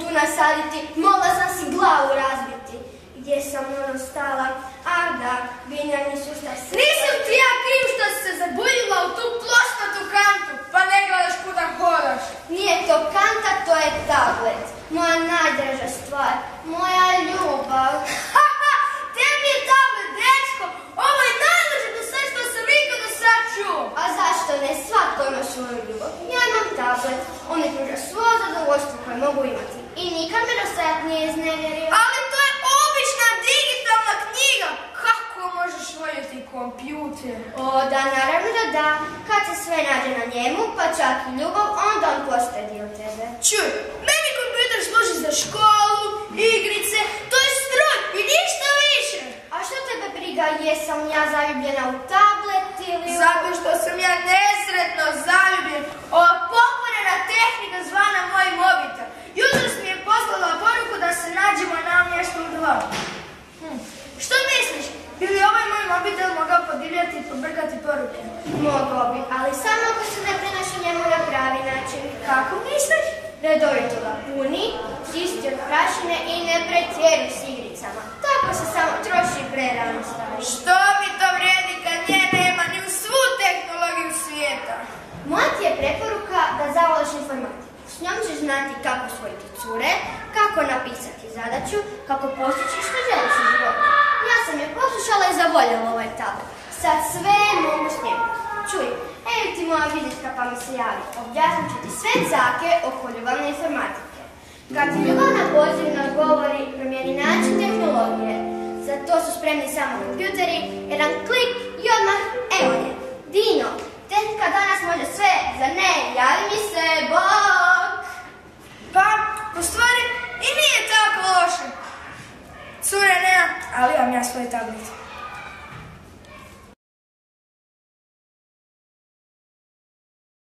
tu nasaditi, mogla sam si glavu razbiti. Gdje sam ono stala, a da, binjani sustav. Nisam ti ja kriv što se zabuljila u tu ploštatu kantu, pa ne gledaš kuda hodaš. Nije to kanta, to je tablet. Moja najdraža stvar, moja ljubav. Haha, tebi je tablet, dečko, ovo je najluđe do sve što sam ikada sad čuo. A zašto ne? Svatko ima svoju ljubav. Tablet, on mi pruža svo zadovoljstvo koje mogu imati. I nikad me do sad nije iznevjerio. Ali to je obična digitalna knjiga. Kako možeš voljeti kompjuter? O, da, naravno da da. Kad se sve nađe na njemu, pa čak i ljubav, onda on postaje dio tebe. Čuj, meni kompjuter služi za školu, igrice, to je stroj i ništa više. A što tebe briga, jesam ja zaljubljena u tablet ili... u- tehnika zvana moj mobitel. Jutros mi je poslala poruku da se nađemo na nešto u dva. Hm. Što misliš? Bi li ovaj moj mobitel mogao podivljati i pobrkati poruke? Mogao bi, ali samo ako se ne prenaša njemu na pravi način. Kako misliš? Redovito ga puni, čisti od prašine i ne pretjeri s igricama. Tako se samo troši prerano stavi. Što mi to vrijedi kad nje nema ni u svu tehnologiju svijeta? Moja ti je preporuka da zavoliš informatiku. S njom ćeš znati kako svojiti cure, kako napisati zadaću, kako postići što želiš u životu. Ja sam je poslušala i zavoljela ovaj tablet. Sad sve mogu s njim. Čuj, evo ti moja vizitka pa mi se javi. Objasnit ću ti sve cake oko ljubavne informatike. Kad ti ljubavna pozivna govori, promijeni način tehnologije. Za to su spremni samo kompjuteri, jedan klik i odmah evo je. Dino, tehnika danas može sve, za ne, javi mi se! Pa, u stvari, i nije tako loše. Cure nema, ali imam ja svoj tablet.